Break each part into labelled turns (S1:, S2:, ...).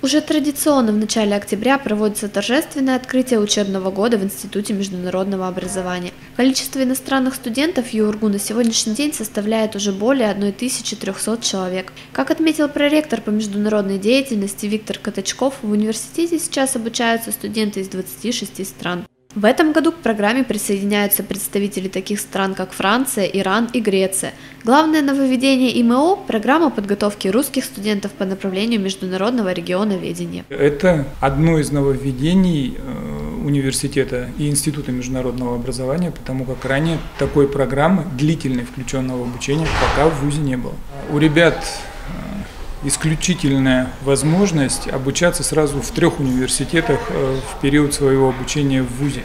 S1: Уже традиционно в начале октября проводится торжественное открытие учебного года в Институте международного образования. Количество иностранных студентов ЮРГУ на сегодняшний день составляет уже более 1300 человек. Как отметил проректор по международной деятельности Виктор Катачков, в университете сейчас обучаются студенты из 26 стран. В этом году к программе присоединяются представители таких стран, как Франция, Иран и Греция. Главное нововведение ИМО – программа подготовки русских студентов по направлению международного региона ведения.
S2: Это одно из нововведений э, университета и Института международного образования, потому как ранее такой программы длительной включенного обучения пока в ВУЗе не было. У ребят исключительная возможность обучаться сразу в трех университетах э, в период своего обучения в ВУЗе.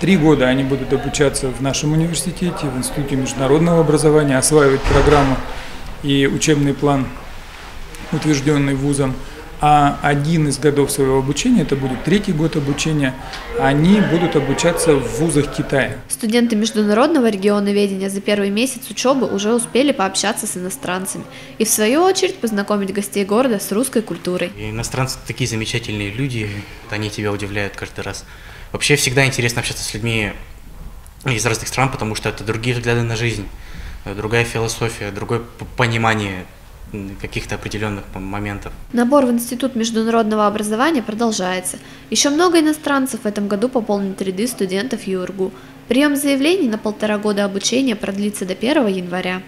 S2: Три года они будут обучаться в нашем университете, в Институте международного образования, осваивать программу и учебный план, утвержденный вузом – а один из годов своего обучения, это будет третий год обучения, они будут обучаться в вузах Китая.
S1: Студенты международного региона ведения за первый месяц учебы уже успели пообщаться с иностранцами и в свою очередь познакомить гостей города с русской культурой.
S3: И иностранцы такие замечательные люди, они тебя удивляют каждый раз. Вообще всегда интересно общаться с людьми из разных стран, потому что это другие взгляды на жизнь, другая философия, другое понимание каких-то определенных моментов.
S1: Набор в Институт международного образования продолжается. Еще много иностранцев в этом году пополнят ряды студентов ЮРГУ. Прием заявлений на полтора года обучения продлится до 1 января.